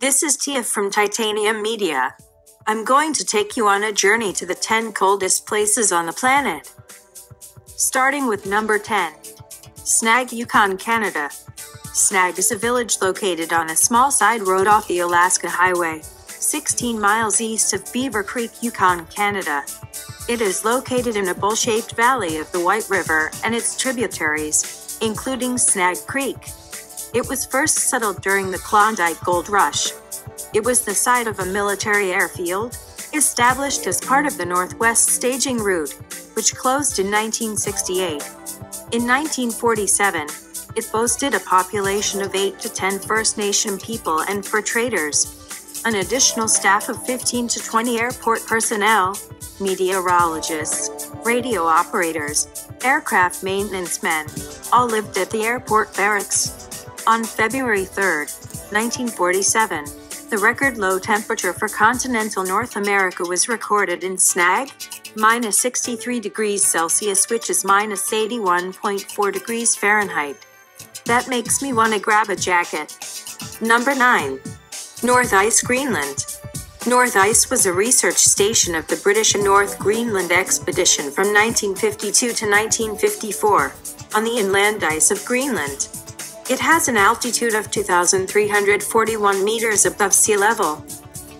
This is Tia from Titanium Media. I'm going to take you on a journey to the 10 coldest places on the planet. Starting with number 10 Snag, Yukon, Canada. Snag is a village located on a small side road off the Alaska Highway, 16 miles east of Beaver Creek, Yukon, Canada. It is located in a bowl shaped valley of the White River and its tributaries, including Snag Creek. It was first settled during the Klondike Gold Rush. It was the site of a military airfield, established as part of the Northwest Staging Route, which closed in 1968. In 1947, it boasted a population of 8 to 10 First Nation people and fur traders, an additional staff of 15 to 20 airport personnel, meteorologists, radio operators, aircraft maintenance men, all lived at the airport barracks. On February 3, 1947, the record low temperature for continental North America was recorded in Snag, minus 63 degrees Celsius, which is minus 81.4 degrees Fahrenheit. That makes me want to grab a jacket. Number 9. North Ice, Greenland. North Ice was a research station of the British North Greenland expedition from 1952 to 1954 on the inland ice of Greenland. It has an altitude of 2,341 meters above sea level.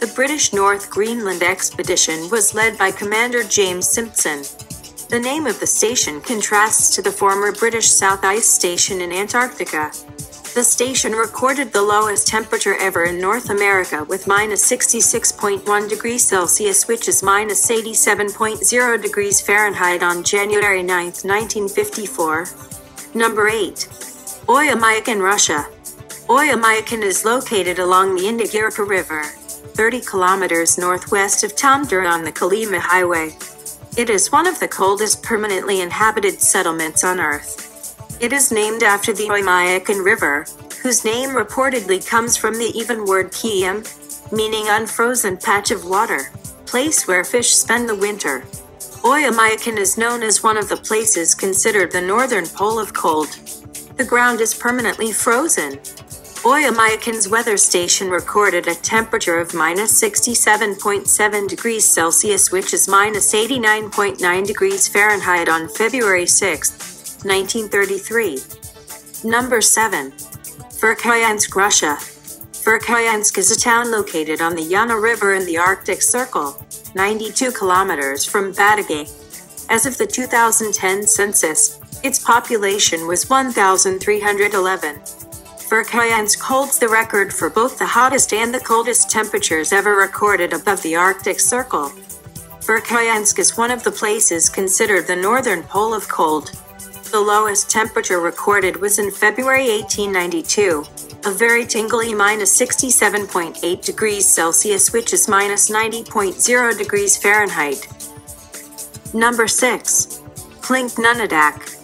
The British North Greenland expedition was led by Commander James Simpson. The name of the station contrasts to the former British South Ice Station in Antarctica. The station recorded the lowest temperature ever in North America with minus 66.1 degrees Celsius, which is minus 87.0 degrees Fahrenheit on January 9, 1954. Number 8. Oymyakon, Russia. Oymyakon is located along the Indigirka River, 30 kilometers northwest of Tundra on the Kolyma Highway. It is one of the coldest permanently inhabited settlements on Earth. It is named after the Oymyakon River, whose name reportedly comes from the even word Kiyam, meaning unfrozen patch of water, place where fish spend the winter. Oymyakon is known as one of the places considered the northern pole of cold. The ground is permanently frozen. Oymyakon's weather station recorded a temperature of minus 67.7 degrees Celsius, which is minus 89.9 degrees Fahrenheit on February 6, 1933. Number 7. Verkhoyansk, Russia. Verkhoyansk is a town located on the Yana River in the Arctic Circle, 92 kilometers from Batagay. As of the 2010 census, its population was 1,311. Verkhoyansk holds the record for both the hottest and the coldest temperatures ever recorded above the Arctic Circle. Verkhoyansk is one of the places considered the northern pole of cold. The lowest temperature recorded was in February 1892, a very tingly minus 67.8 degrees Celsius, which is minus 90.0 degrees Fahrenheit. Number 6. Klinck Nunatak.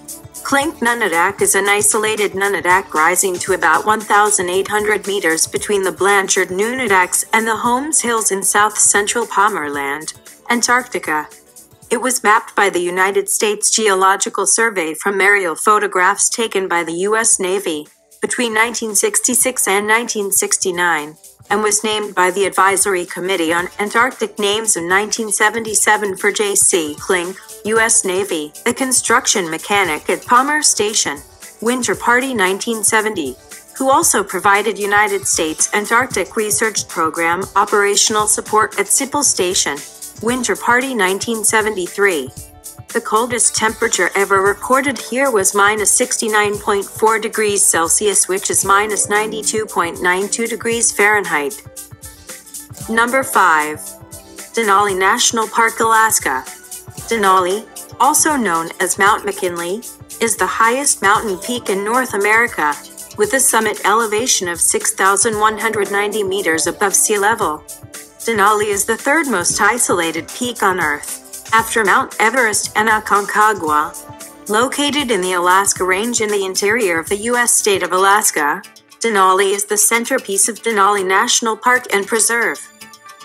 Klinck Nunatak is an isolated nunatak rising to about 1,800 meters between the Blanchard Nunataks and the Holmes Hills in south central Palmer Land, Antarctica. It was mapped by the United States Geological Survey from aerial photographs taken by the U.S. Navy between 1966 and 1969 and was named by the Advisory Committee on Antarctic Names in 1977 for J.C. Klinck, U.S. Navy, the construction mechanic at Palmer Station, Winter Party 1970, who also provided United States Antarctic Research Program operational support at Siple Station, Winter Party 1973. The coldest temperature ever recorded here was minus 69.4 degrees Celsius, which is minus 92.92 degrees Fahrenheit. Number 5. Denali National Park, Alaska. Denali, also known as Mount McKinley, is the highest mountain peak in North America, with a summit elevation of 6,190 meters above sea level. Denali is the third most isolated peak on Earth after Mount Everest and Aconcagua. Located in the Alaska Range in the interior of the U.S. state of Alaska, Denali is the centerpiece of Denali National Park and Preserve.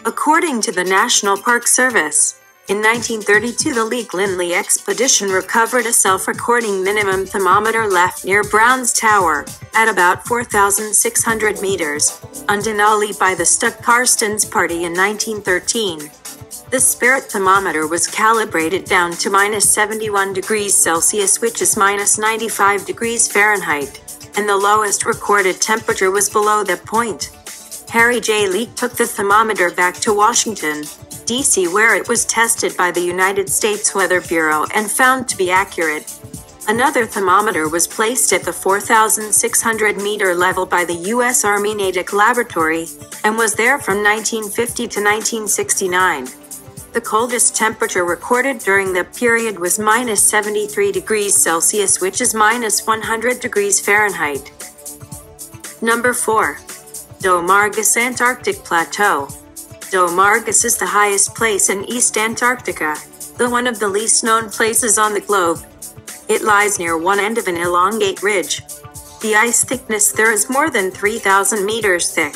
According to the National Park Service, In 1932, the Liek Lindley expedition recovered a self recording minimum thermometer left near Browne's Tower, at about 4,600 meters, on Denali by the Stuck Karstens party in 1913. The spirit thermometer was calibrated down to minus 71 degrees Celsius, which is minus 95 degrees Fahrenheit, and the lowest recorded temperature was below that point. Harry J. Liek took the thermometer back to Washington, D.C., where it was tested by the United States Weather Bureau and found to be accurate. Another thermometer was placed at the 4,600 meter level by the U.S. Army Natick Laboratory and was there from 1950 to 1969. The coldest temperature recorded during the period was minus 73 degrees Celsius, which is minus 100 degrees Fahrenheit. Number 4. Dome Argus Antarctic Plateau. Dome Argus is the highest place in East Antarctica, the one of the least known places on the globe. It lies near one end of an elongate ridge. The ice thickness there is more than 3,000 meters thick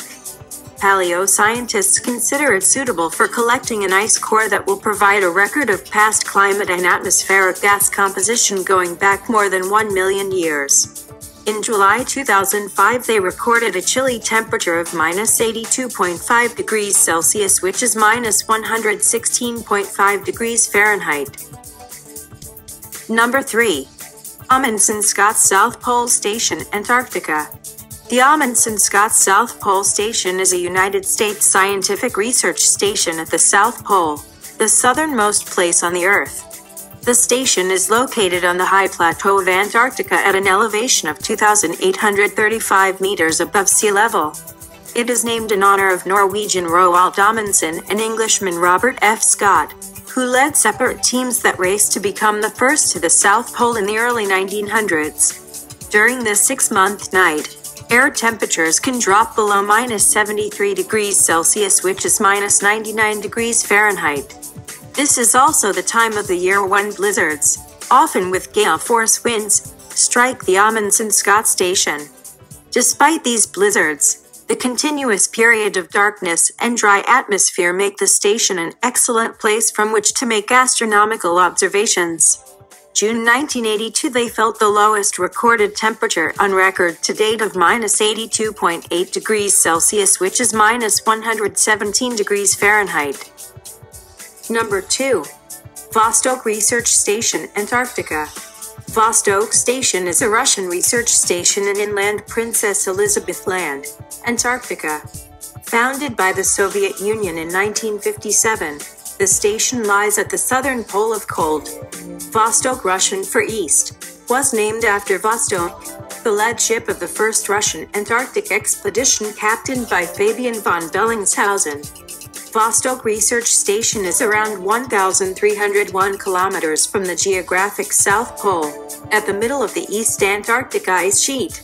paleoscientists consider it suitable for collecting an ice core that will provide a record of past climate and atmospheric gas composition going back more than 1 million years. In July 2005, they recorded a chilly temperature of minus 82.5 degrees Celsius, which is minus 116.5 degrees Fahrenheit. Number 3. Amundsen Scott South Pole Station, Antarctica. The Amundsen Scott South Pole Station is a United States scientific research station at the South Pole, the southernmost place on the Earth. The station is located on the high plateau of Antarctica at an elevation of 2,835 meters above sea level. It is named in honor of Norwegian Roald Amundsen and Englishman Robert F. Scott, who led separate teams that raced to become the first to the South Pole in the early 1900s. During this six month night, Air temperatures can drop below minus 73 degrees Celsius, which is minus 99 degrees Fahrenheit. This is also the time of the year when blizzards, often with gale force winds, strike the Amundsen Scott station. Despite these blizzards, the continuous period of darkness and dry atmosphere make the station an excellent place from which to make astronomical observations. June 1982, they felt the lowest recorded temperature on record to date of minus 82.8 degrees Celsius, which is minus 117 degrees Fahrenheit. Number 2. Vostok Research Station, Antarctica. Vostok Station is a Russian research station in inland Princess Elizabeth Land, Antarctica. Founded by the Soviet Union in 1957, the station lies at the southern pole of cold. Vostok Russian for East was named after Vostok, the lead ship of the first Russian Antarctic expedition captained by Fabian von Bellingshausen. Vostok Research Station is around 1,301 kilometers from the geographic South Pole, at the middle of the East Antarctic ice sheet.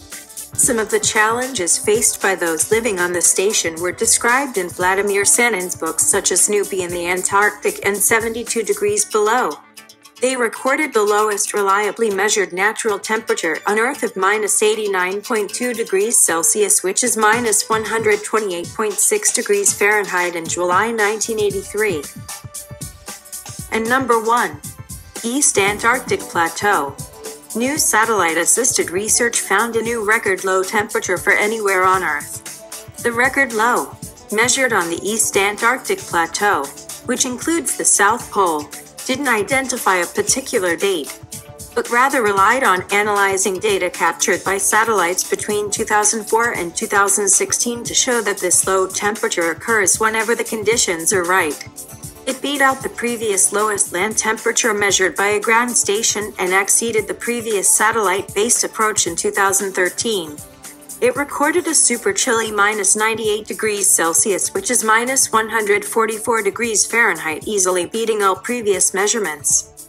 Some of the challenges faced by those living on the station were described in Vladimir Sanin's books such as Snoopy in the Antarctic and 72 Degrees Below. They recorded the lowest reliably measured natural temperature on Earth of minus 89.2 degrees Celsius, which is minus 128.6 degrees Fahrenheit in July 1983. And number 1. East Antarctic Plateau. New satellite assisted research found a new record low temperature for anywhere on Earth. The record low, measured on the East Antarctic Plateau, which includes the South Pole, didn't identify a particular date, but rather relied on analyzing data captured by satellites between 2004 and 2016 to show that this low temperature occurs whenever the conditions are right. It beat out the previous lowest land temperature measured by a ground station and exceeded the previous satellite based approach in 2013. It recorded a super chilly minus 98 degrees Celsius, which is minus 144 degrees Fahrenheit, easily beating all previous measurements.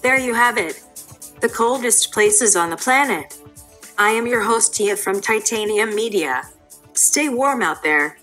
There you have it. The coldest places on the planet. I am your host Tia from Titanium Media. Stay warm out there.